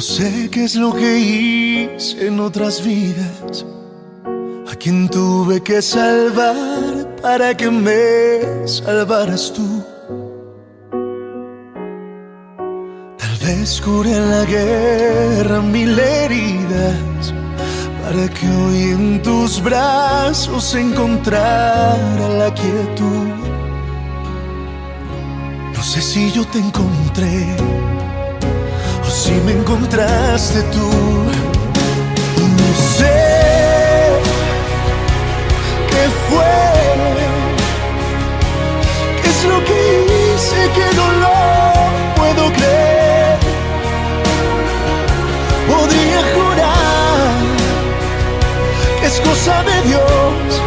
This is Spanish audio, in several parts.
No sé qué es lo que hice en otras vidas, a quien tuve que salvar para que me salvaras tú. Tal vez curé en la guerra mil heridas para que hoy en tus brazos encontrara la quietud. No sé si yo te encontré si me encontraste tú. No sé qué fue, qué es lo que hice que no lo puedo creer. Podría jurar que es cosa de Dios.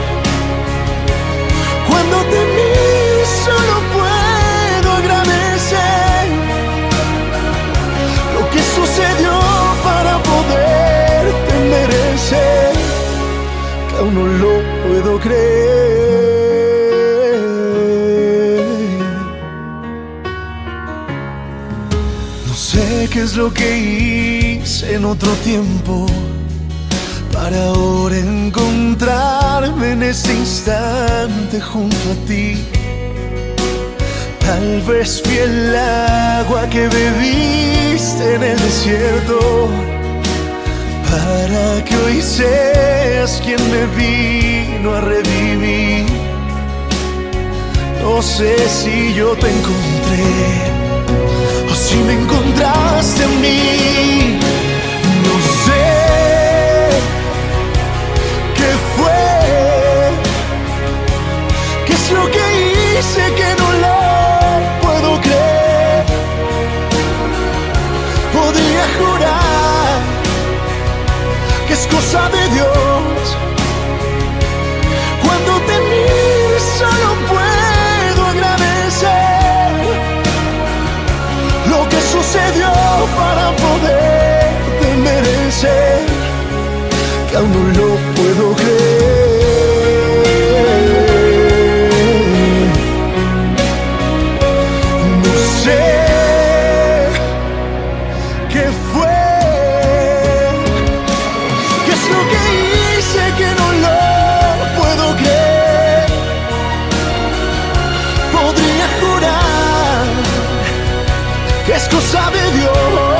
Aún no lo puedo creer. No sé qué es lo que hice en otro tiempo para ahora encontrarme en este instante junto a ti. Tal vez fui el agua que bebiste en el desierto para que hoy seas quien me vino a revivir. No sé si yo te encontré o si me encontraste en mí. No sé qué fue, qué es lo que hice que no cosa de Dios. Cuando te miro solo puedo agradecer lo que sucedió para poderte merecer que aún no lo puedo creer. No sé qué fue, es cosa de Dios.